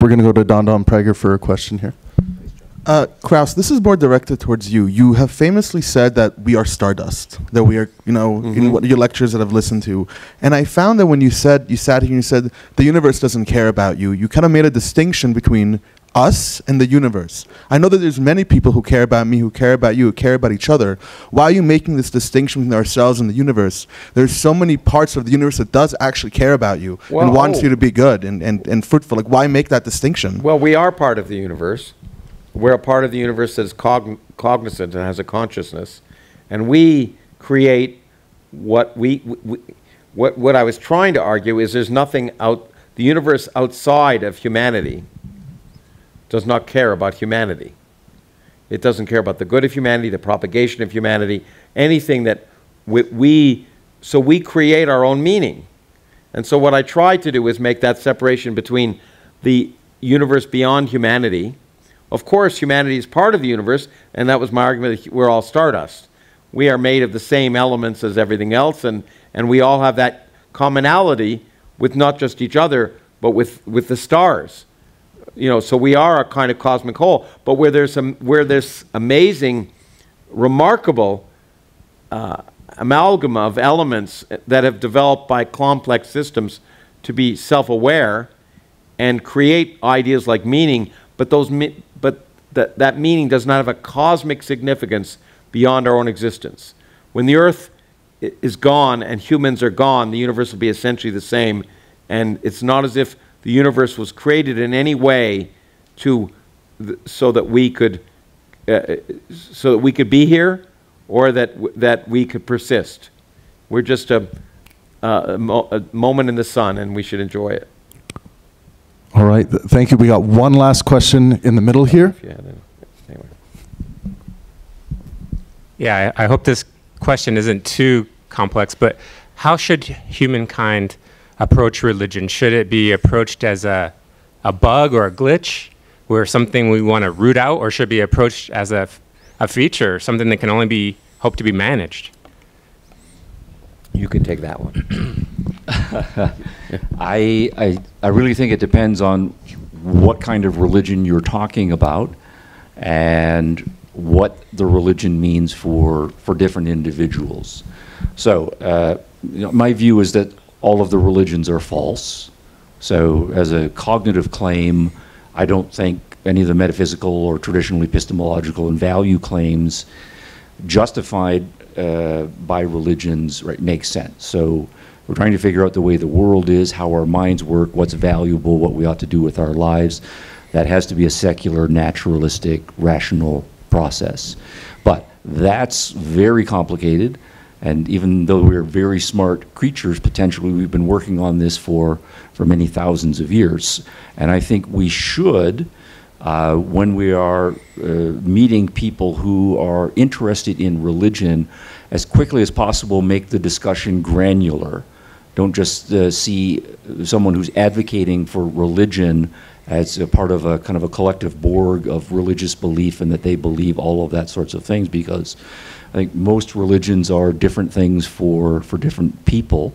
We're going to go to Don Don Prager for a question here. Uh, Krauss, this is more directed towards you. You have famously said that we are stardust, that we are, you know, in Mhm. what your lectures that I've listened to. And I found that when you said, you sat here and you said, the universe doesn't care about you, you kind of made a distinction between us and the universe. I know that there's many people who care about me, who care about you, who care about each other. Why are you making this distinction between ourselves and the universe? There's so many parts of the universe that does actually care about you Well, and wants oh. you to be good and, and, and fruitful. Like, why make that distinction? Well, we are part of the universe. We're a part of the universe that is cogn- cognizant and has a consciousness, and we create what we, we what what I was trying to argue is there's nothing out the universe outside of humanity does not care about humanity. It doesn't care about the good of humanity, the propagation of humanity, anything that we, we so we create our own meaning. And so what I try to do is make that separation between the universe beyond humanity. Of course, humanity is part of the universe, and that was my argument that we're all stardust. We are made of the same elements as everything else, and, and we all have that commonality with not just each other, but with, with the stars. You know, so we are a kind of cosmic whole, but where there's, some, where there's amazing, remarkable uh, amalgam of elements that have developed by complex systems to be self-aware and create ideas like meaning, but those but that that meaning does not have a cosmic significance beyond our own existence. When the Earth is gone and humans are gone, the universe will be essentially the same, and it's not as if the universe was created in any way to th- so that we could uh, so that we could be here or that, w- that we could persist. We're just a, uh, a, mo- a moment in the sun and we should enjoy it. All right, th- thank you. We got one last question in the middle here. If you had anyway. Yeah, I, I hope this question isn't too complex, but how should humankind approach religion? Should it be approached as a, a bug or a glitch, or something we want to root out, or should it be approached as a, a feature, something that can only be hoped to be managed? You can take that one. I, I, I really think it depends on what kind of religion you're talking about and what the religion means for, for different individuals. So, uh, you know, my view is that all of the religions are false. So, as a cognitive claim, I don't think any of the metaphysical or traditional epistemological and value claims justified uh, by religions right, makes sense. So we're trying to figure out the way the world is, how our minds work, what's valuable, what we ought to do with our lives. That has to be a secular, naturalistic, rational process. But that's very complicated. And even though we're very smart creatures, potentially we've been working on this for, for many thousands of years. And I think we should uh, when we are uh, meeting people who are interested in religion, as quickly as possible, make the discussion granular. Don't just uh, see someone who's advocating for religion as a part of a kind of a collective Borg of religious belief and that they believe all of that sorts of things because I think most religions are different things for, for different people.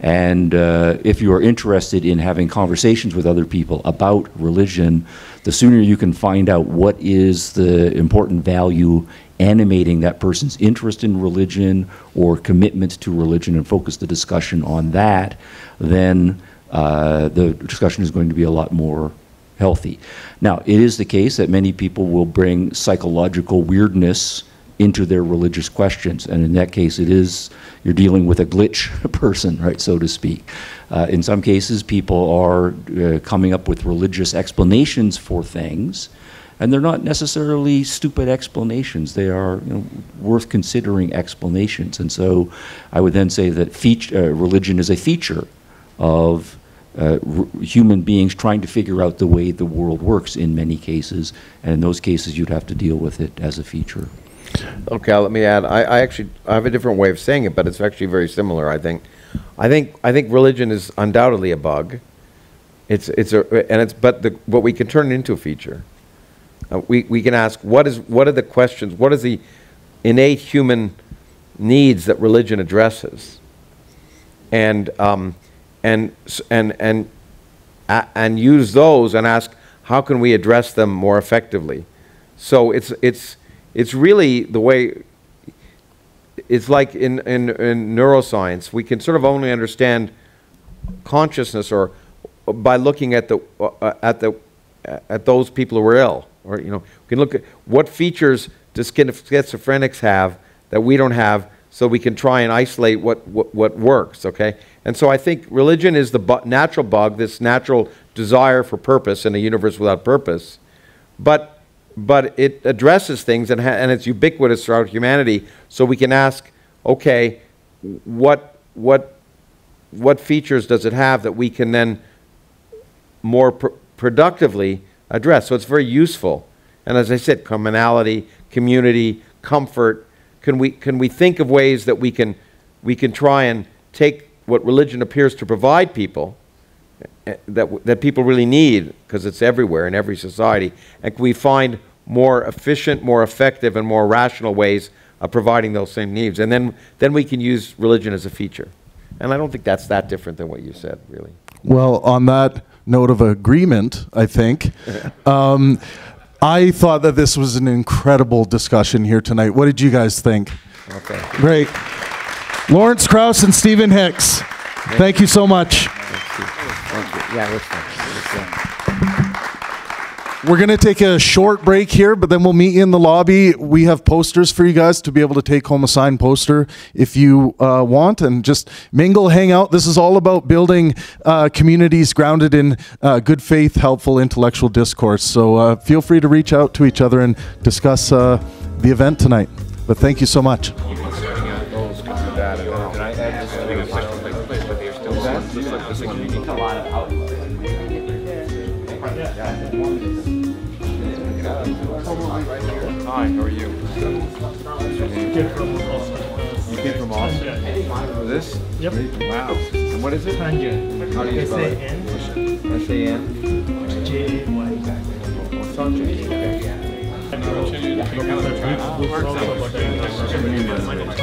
And uh, if you are interested in having conversations with other people about religion, the sooner you can find out what is the important value animating that person's interest in religion or commitment to religion and focus the discussion on that, then uh, the discussion is going to be a lot more healthy. Now, it is the case that many people will bring psychological weirdness into their religious questions. And in that case, it is, you're dealing with a glitch person, right, so to speak. Uh, in some cases, people are uh, coming up with religious explanations for things, and they're not necessarily stupid explanations. They are you know, worth considering explanations. And so I would then say that feat- uh, religion is a feature of uh, human beings trying to figure out the way the world works in many cases. And in those cases, you'd have to deal with it as a feature. Okay, let me add. I, I actually I have a different way of saying it, but it's actually very similar. I think, I think I think religion is undoubtedly a bug. It's it's a and it's but the but we can turn it into a feature. Uh, we we can ask what is what are the questions? What is the innate human needs that religion addresses? And um, and and and and use those and ask, how can we address them more effectively? So it's, it's, it's really the way, it's like in, in, in neuroscience, we can sort of only understand consciousness or by looking at the, uh, at the, at those people who are ill. Or, you know, we can look at what features do schizophrenics have that we don't have so we can try and isolate what, what, what works, okay? And so I think religion is the bu- natural bug, this natural desire for purpose in a universe without purpose. But, but it addresses things and, and it's ubiquitous throughout humanity. So we can ask, okay, what, what, what features does it have that we can then more pr- productively address. So it's very useful. And as I said, commonality, community, comfort. Can we, can we think of ways that we can, we can try and take what religion appears to provide people, eh, that, that people really need, because it's everywhere in every society, and can we find more efficient, more effective, and more rational ways of providing those same needs? And then, then we can use religion as a feature. And I don't think that's that different than what you said, really. Well, on that note of agreement, I think, um, I thought that this was an incredible discussion here tonight. What did you guys think? Okay. Great. Lawrence Krauss and Stephen Hicks, thank you so much. Thank you. Yeah, let's, let's, We're going to take a short break here, but then we'll meet you in the lobby. We have posters for you guys to be able to take home a signed poster if you uh, want and just mingle, hang out. This is all about building uh, communities grounded in uh, good faith, helpful intellectual discourse. So uh, feel free to reach out to each other and discuss uh, the event tonight. But thank you so much. Hi, how are you? You came from Austin? This? Yep. Wow. And what is it? Tangent. How do you spell it? S-A-N, S-A-N? J-A-Y.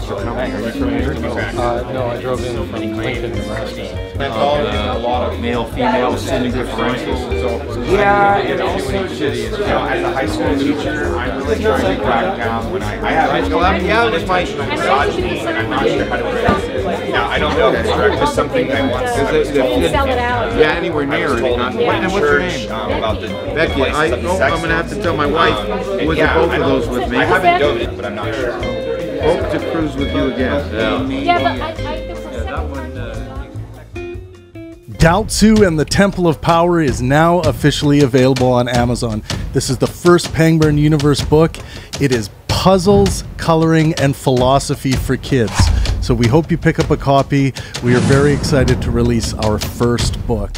Thanks for coming. Are you from here? no, I drove in from Lincoln, Nebraska. a lot of male, female, sin differentials. Yeah, and also just, you know, as a high school teacher, I'm really trying to crack down when I, I have, well, I'm, yeah, it was my misogyny, and I'm not sure how to address it. You know, I don't know if it's just something I want to. Sell it out. Yeah, anywhere near it. not- Yeah. And what's your name? Um, about the. Becky, I, oh, I'm gonna have to tell my wife, Um, was it both of those with me? I haven't done it, but I'm not sure. Hope to cruise with you again. Yeah, but I, I think we're Gaotsu uh, and the Temple of Power is now officially available on Amazon. This is the first Pangburn Universe book. It is puzzles, coloring, and philosophy for kids. So we hope you pick up a copy. We are very excited to release our first book.